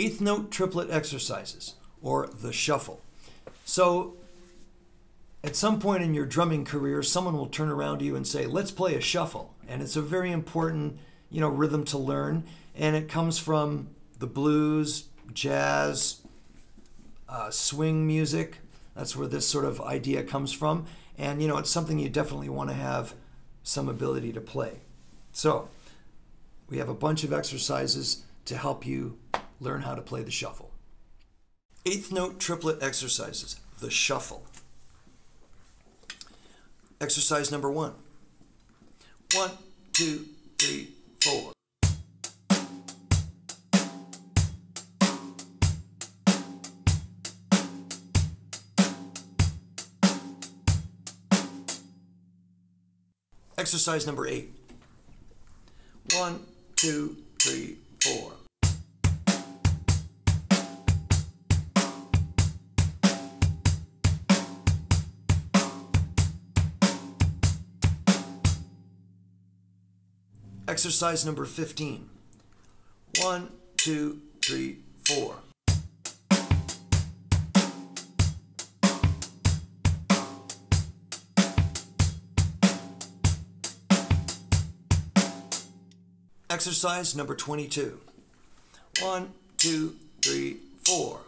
eighth note triplet exercises, or the shuffle. So, at some point in your drumming career, someone will turn around to you and say, "Let's play a shuffle," and it's a very important, you know, rhythm to learn, and it comes from the blues, jazz, uh, swing music. That's where this sort of idea comes from, and you know, it's something you definitely want to have some ability to play. So, we have a bunch of exercises to help you learn how to play the shuffle. Eighth note triplet exercises, the shuffle. Exercise number one. One, two, three, four. Exercise number eight. One, two, three, four. Exercise number 15. One, two, three, four. Exercise number 22. One, two, three, four.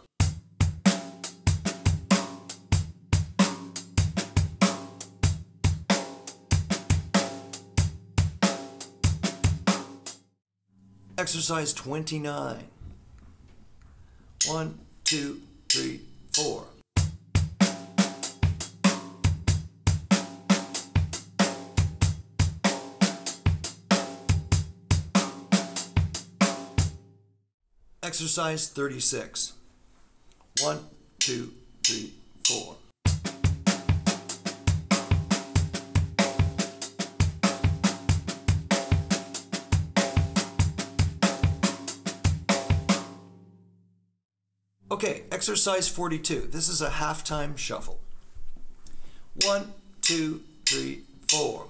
Exercise 29. One, two, three, four. Exercise 36. One, two, three, four. Okay, exercise 42. This is a halftime shuffle. One, two, three, four.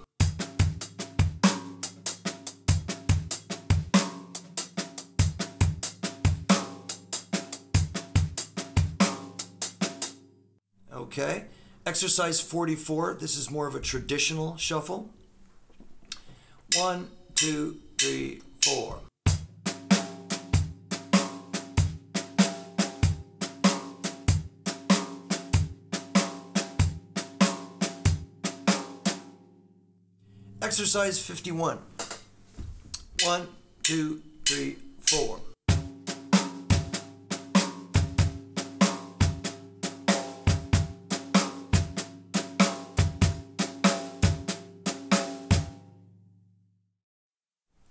Okay, exercise 44. This is more of a traditional shuffle. One, two, three, Exercise 51. One, two, three, four.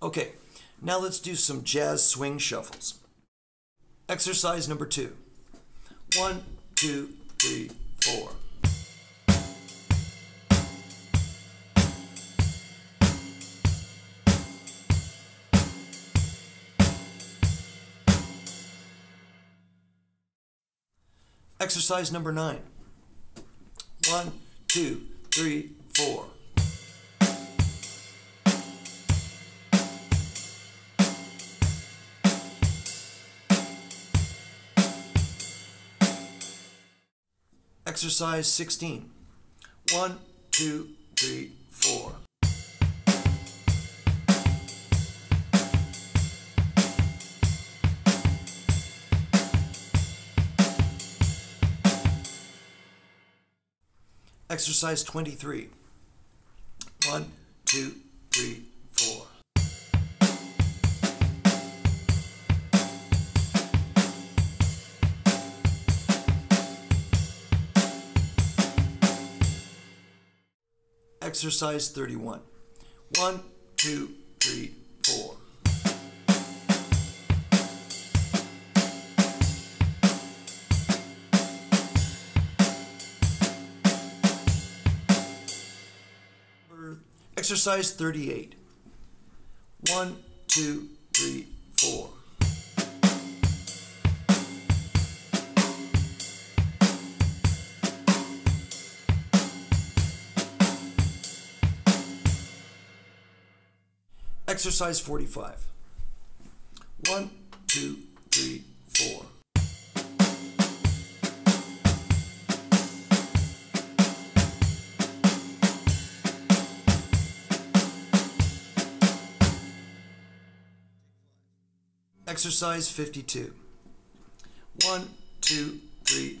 Okay, now let's do some jazz swing shuffles. Exercise number two. One, two, three, four. Exercise number nine. One, two, three, four. Exercise 16. One, two, three, four. Exercise 23. One, two, three, four. Exercise 31. One, two, three, four. Exercise 38. One, two, three, four. Exercise 45. One, two, three, four. Exercise 52. One, two, three,